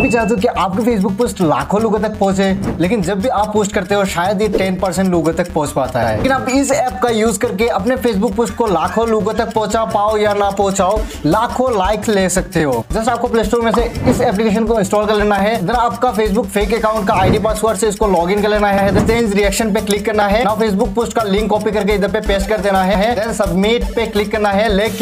भी चाहते हो कि आपकी फेसबुक पोस्ट लाखों लोगों तक पहुँचे, लेकिन जब भी आप पोस्ट करते हो, शायद ये टेन परसेंट लोगों तक पहुँच पाता है। लेकिन आप इस ऐप का यूज़ करके अपने फेसबुक पोस्ट को लाखों लोगों तक पहुँचा पाओ या ना पहुंचाओ, लाखों लाइक ले सकते हो। जस्ट आपको प्ले स्टोर में से इस एप्लीकेशन को इंस्टॉल कर लेना है जरा आपका फेसबुक फेक अकाउंट का आईडी पासवर्ड से इसको लॉग इन कर लेना है चेंज रिएक्शन पे क्लिक करना है ना फेसबुक पोस्ट का लिंक कॉपी करके इधर पे पेस्ट कर देना है देन सबमिट पे क्लिक करना है, लेकिन